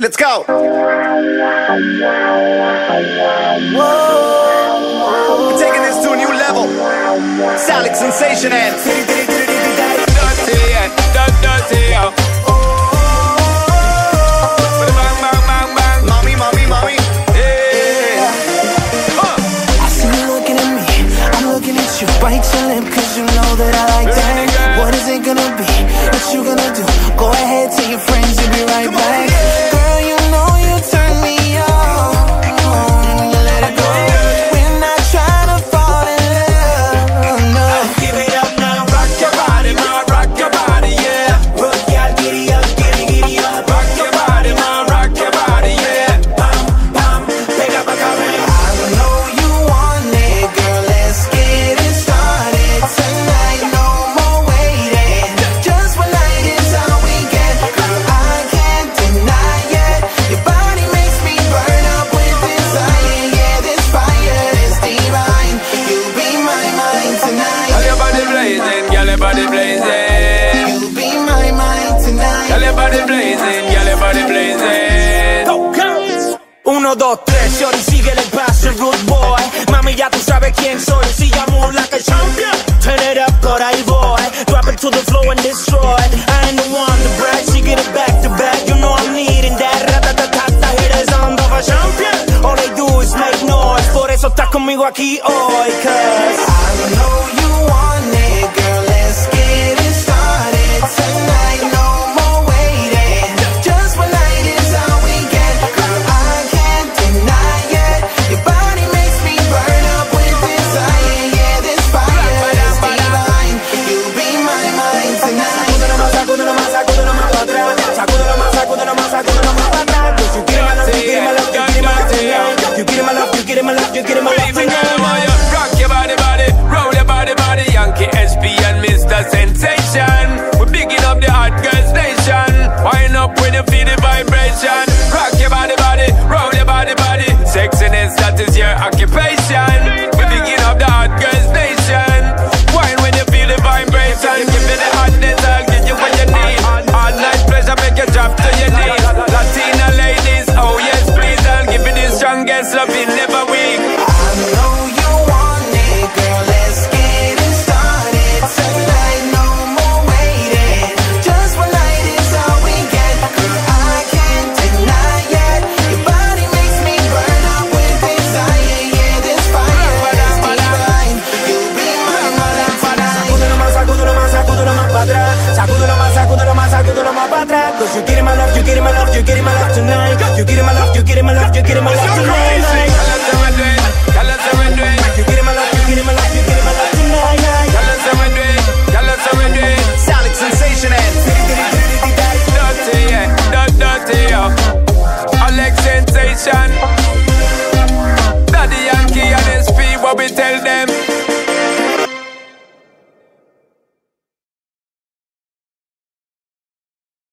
Let's go. We're taking this to a new level. Sonic sensation and dirty, bang. mommy, mommy, mommy. Yeah. I see you looking at me, I'm looking at you Bite your lip cause you know that I like that What is it gonna be, tres, shorty, sigue el paso, rude boy. Mami, ya tú sabes quién soy, si I move like a champion. Turn it up, por ahí voy Drop it to the floor and destroy I ain't the one to brag, she get back to back. You know I'm needing that, ratatatata the sound of a champion. All they do is make noise. Por eso estás conmigo aquí hoy, cause I know my you get in my love, you get in my girl, tonight strongest loving, never weak. I know you want it, girl. Let's get it started tonight. No more waiting. Just one night is all we get. Girl, I can't deny it. Your body makes me burn up with desire. Yeah, this fire is divine. You'll be my mind tonight. Sacúdelo más, sacúdelo más, sacúdelo más para atrás Sacúdelo más, sacúdelo más, sacúdelo más para atrás Cause you get my love, you get my love, you get my love tonight You get my love, you get my love, you get my love